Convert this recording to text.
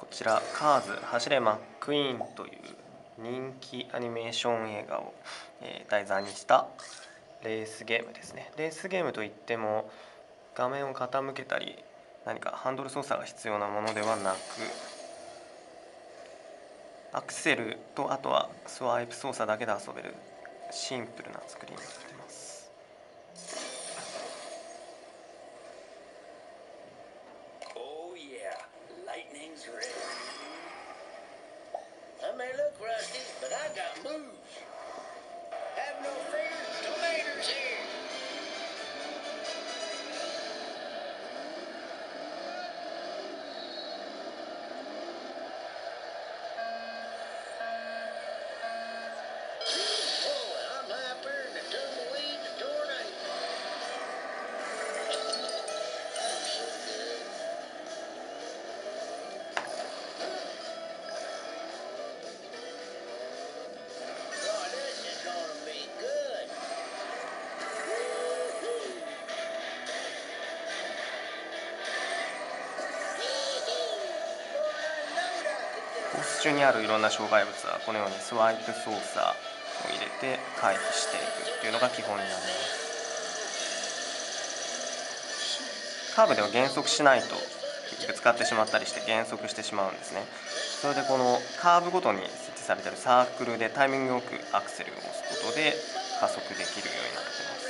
こちら「カーズ走れマックイーン」という人気アニメーション映画を、えー題材にしたレースゲームですねレースゲームといっても画面を傾けたり何かハンドル操作が必要なものではなくアクセルとあとはスワイプ操作だけで遊べるシンプルな作りになってます。Look, rusty. コース中にあるいろんな障害物はこのようにスワイプ操作を入れて回避していくっていうのが基本になります。カーブでは減速しないとぶつかってしまったりして減速してしまうんですね。それでこのカーブごとに設置されているサークルでタイミングよくアクセルを押すことで加速できるようになっています。